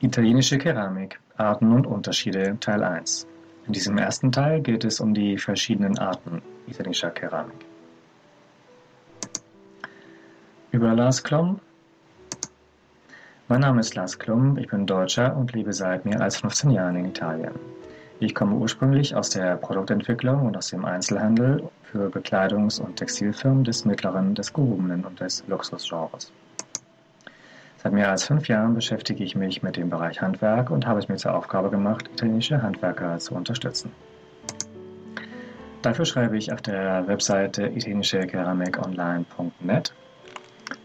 Italienische Keramik, Arten und Unterschiede Teil 1 In diesem ersten Teil geht es um die verschiedenen Arten italienischer Keramik. Über Lars Klum Mein Name ist Lars Klum, ich bin Deutscher und lebe seit mehr als 15 Jahren in Italien. Ich komme ursprünglich aus der Produktentwicklung und aus dem Einzelhandel für Bekleidungs- und Textilfirmen des mittleren, des gehobenen und des Luxusgenres. Seit mehr als fünf Jahren beschäftige ich mich mit dem Bereich Handwerk und habe es mir zur Aufgabe gemacht, italienische Handwerker zu unterstützen. Dafür schreibe ich auf der Webseite italienischekeramikonline.net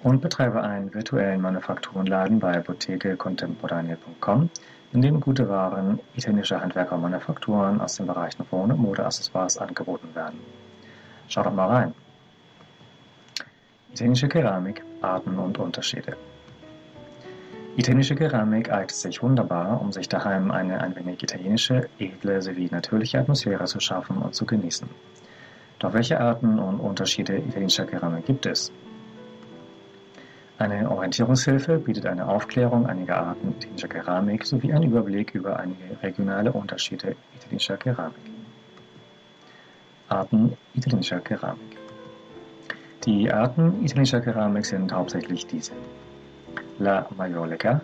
und betreibe einen virtuellen Manufakturenladen bei botegecontemporanee.com, in dem gute Waren italienischer Handwerker und Manufakturen aus den Bereichen Wohn- und Modeaccessoires angeboten werden. Schaut doch mal rein. Italienische Keramik, Arten und Unterschiede. Italienische Keramik eignet sich wunderbar, um sich daheim eine ein wenig italienische, edle sowie natürliche Atmosphäre zu schaffen und zu genießen. Doch welche Arten und Unterschiede italienischer Keramik gibt es? Eine Orientierungshilfe bietet eine Aufklärung einiger Arten italienischer Keramik sowie einen Überblick über einige regionale Unterschiede italienischer Keramik. Arten italienischer Keramik Die Arten italienischer Keramik sind hauptsächlich diese. La Maiolica.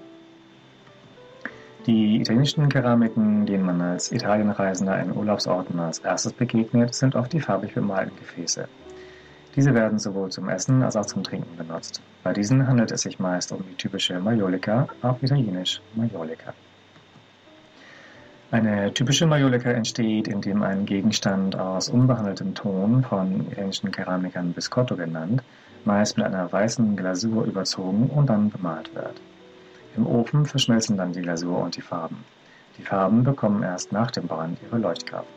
Die italienischen Keramiken, denen man als Italienreisender in Urlaubsorten als erstes begegnet, sind oft die farbig bemalten Gefäße. Diese werden sowohl zum Essen als auch zum Trinken benutzt. Bei diesen handelt es sich meist um die typische Maiolica, auf Italienisch Maiolica. Eine typische Maiolica entsteht, indem ein Gegenstand aus unbehandeltem Ton, von italienischen Keramikern Biscotto genannt, meist mit einer weißen Glasur überzogen und dann bemalt wird. Im Ofen verschmelzen dann die Glasur und die Farben. Die Farben bekommen erst nach dem Brand ihre Leuchtkraft.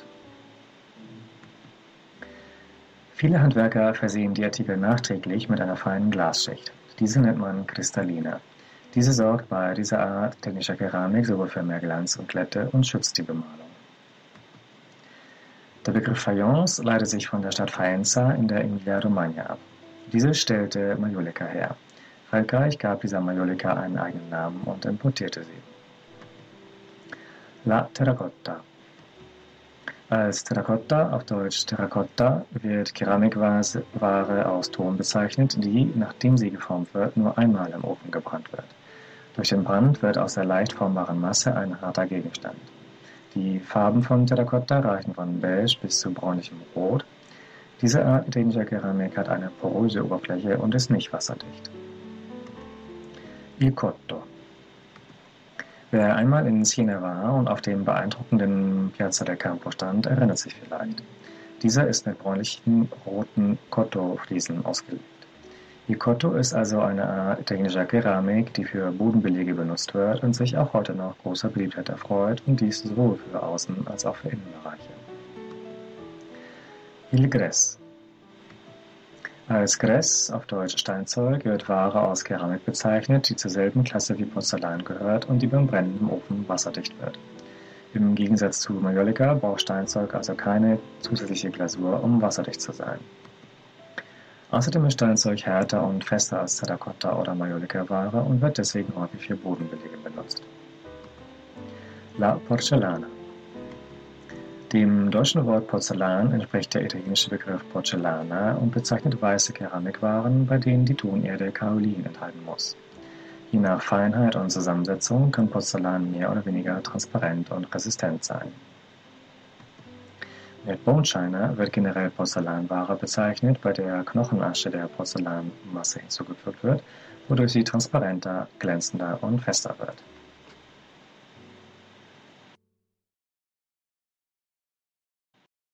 Viele Handwerker versehen die Artikel nachträglich mit einer feinen Glasschicht. Diese nennt man Kristalline. Diese sorgt bei dieser Art technischer Keramik sowohl für mehr Glanz und Glätte und schützt die Bemalung. Der Begriff Fayence leitet sich von der Stadt Faenza in der Emilia-Romagna ab. Diese stellte Majolika her. Frankreich gab dieser Majolika einen eigenen Namen und importierte sie. La Terracotta Als Terracotta, auf Deutsch Terracotta, wird Keramikware aus Ton bezeichnet, die, nachdem sie geformt wird, nur einmal im Ofen gebrannt wird. Durch den Brand wird aus der leicht formbaren Masse ein harter Gegenstand. Die Farben von Terracotta reichen von beige bis zu bräunlichem Rot diese Art italienischer Keramik hat eine poröse Oberfläche und ist nicht wasserdicht. Il Cotto Wer einmal in Siena war und auf dem beeindruckenden Piazza del Campo stand, erinnert sich vielleicht. Dieser ist mit bräunlichen roten Cotto-Fliesen ausgelegt. Il Cotto ist also eine Art italienischer Keramik, die für Bodenbelege benutzt wird und sich auch heute noch großer Beliebtheit erfreut und dies sowohl für Außen- als auch für Innenbereiche. Il Grès Als Grès, auf Deutsch Steinzeug, wird Ware aus Keramik bezeichnet, die zur selben Klasse wie Porzellan gehört und die beim Brennen im Ofen wasserdicht wird. Im Gegensatz zu Majolika braucht Steinzeug also keine zusätzliche Glasur, um wasserdicht zu sein. Außerdem ist Steinzeug härter und fester als Terrakotta oder Majolika-Ware und wird deswegen häufig für Bodenbelege benutzt. La Porcellana dem deutschen Wort Porzellan entspricht der italienische Begriff Porcellana und bezeichnet weiße Keramikwaren, bei denen die Tonerde Kaolin enthalten muss. Je nach Feinheit und Zusammensetzung kann Porzellan mehr oder weniger transparent und resistent sein. China wird generell Porzellanware bezeichnet, bei der Knochenasche der Porzellanmasse hinzugefügt wird, wodurch sie transparenter, glänzender und fester wird